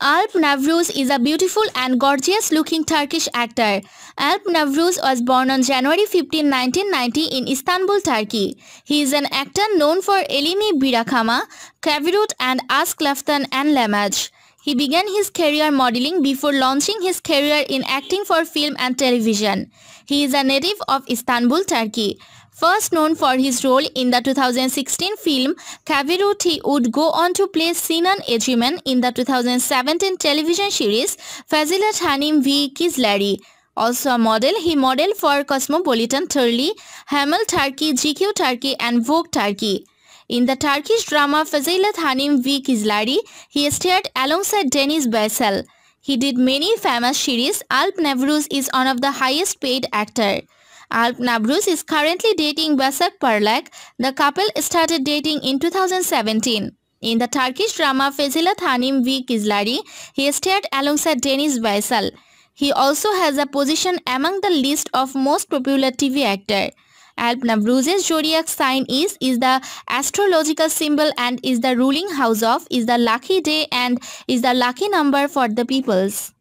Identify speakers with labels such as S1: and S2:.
S1: Alp Navruz is a beautiful and gorgeous looking Turkish actor. Alp Navruz was born on January 15, 1990 in Istanbul, Turkey. He is an actor known for Elimi Birakma, Kavirut and Ask Laftan Anlamaz. He began his career modeling before launching his career in acting for film and television. He is a native of Istanbul, Turkey. First known for his role in the 2016 film Kavirut, he would go on to play Sinan Egemen in the 2017 television series Fazilet Hanim ve Kizlari. Also a model, he modeled for Cosmopolitan Turkey, Hamel Turkey, GQ Turkey and Vogue Turkey. In the Turkish drama Fazilet Hanim ve Kizlari, he starred alongside Deniz Baysal. He did many famous series. Alp Navruz is one of the highest paid actor. Alp Navruz is currently dating Basak Parlak. The couple started dating in 2017. In the Turkish drama Fazilet Hanim ve Kizlari, he starred alongside Deniz Baysal. He also has a position among the list of most popular TV actor. Alp Navruz's zodiac sign is is the astrological symbol and is the ruling house of is the lucky day and is the lucky number for the peoples.